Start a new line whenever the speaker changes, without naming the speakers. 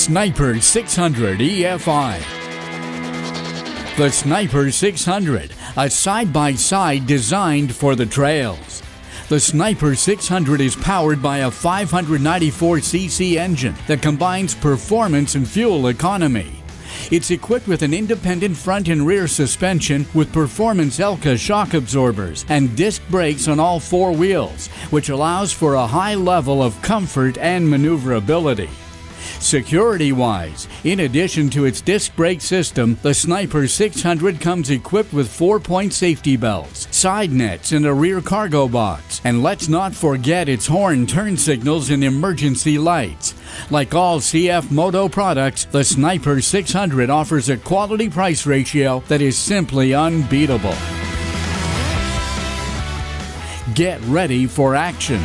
Snyper 600 EFI. The Snyper 600, a side by side designed for the trails. The Snyper 600 is powered by a 594cc engine that combines performance and fuel economy. It's equipped with an independent front and rear suspension with Performance Elka shock absorbers and disc brakes on all four wheels, which allows for a high level of comfort and maneuverability. Security wise, in addition to its disc brake system, the Snyper 600 comes equipped with four point safety belts, side nets, and a rear cargo box. And let's not forget its horn turn signals and emergency lights. Like all CF Moto products, the Sniper 600 offers a quality price ratio that is simply unbeatable. Get ready for action.